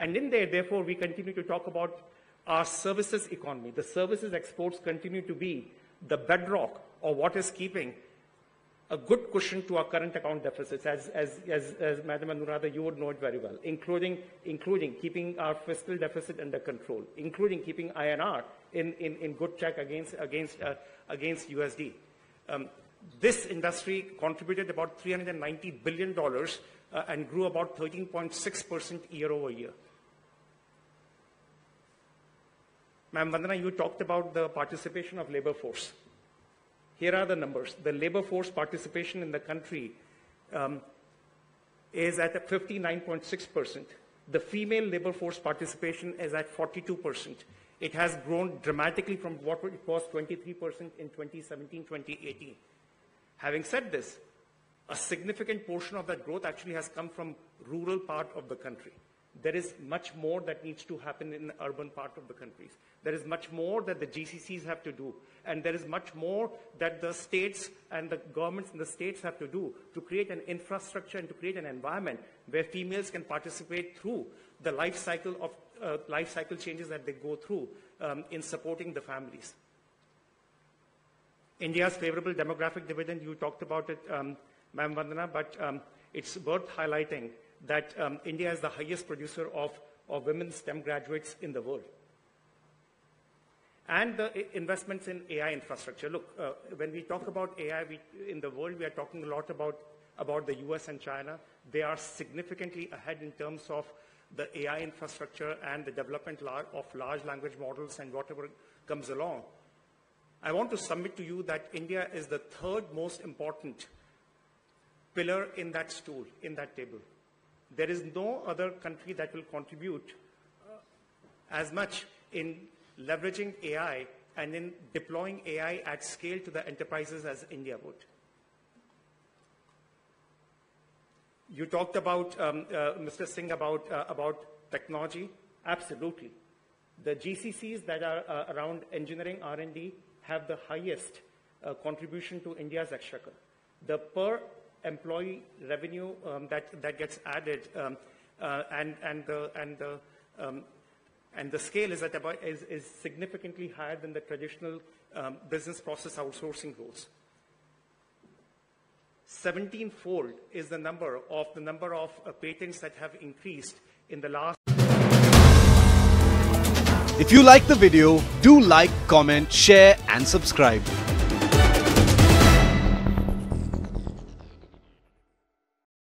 And in there, therefore, we continue to talk about our services economy. The services exports continue to be the bedrock of what is keeping a good cushion to our current account deficits, as, as, as, as Madam Anuradha, you would know it very well, including, including keeping our fiscal deficit under control, including keeping INR in, in, in good check against, against, uh, against USD. Um, this industry contributed about $390 billion uh, and grew about 13.6% year over year. Ma'am Vandana, you talked about the participation of labor force. Here are the numbers. The labor force participation in the country um, is at 59.6%. The female labor force participation is at 42%. It has grown dramatically from what it was 23% in 2017-2018. Having said this, a significant portion of that growth actually has come from rural part of the country. There is much more that needs to happen in the urban part of the countries. There is much more that the GCCs have to do. And there is much more that the states and the governments in the states have to do to create an infrastructure and to create an environment where females can participate through the life cycle of uh, life cycle changes that they go through um, in supporting the families. India's favorable demographic dividend, you talked about it, um, Ma'am Vandana, but um, it's worth highlighting that um, India is the highest producer of, of women STEM graduates in the world. And the investments in AI infrastructure. Look, uh, when we talk about AI we, in the world, we are talking a lot about, about the US and China. They are significantly ahead in terms of the AI infrastructure and the development of large language models and whatever comes along. I want to submit to you that India is the third most important pillar in that stool, in that table. There is no other country that will contribute uh, as much in leveraging AI and in deploying AI at scale to the enterprises as India would. You talked about, um, uh, Mr. Singh, about, uh, about technology. Absolutely. The GCCs that are uh, around engineering R&D have the highest uh, contribution to India's exchequer. The per employee revenue um, that, that gets added um, uh, and, and, the, and, the, um, and the scale is, at about, is, is significantly higher than the traditional um, business process outsourcing rules. 17-fold is the number of the number of uh, patents that have increased in the last. If you like the video, do like, comment, share and subscribe.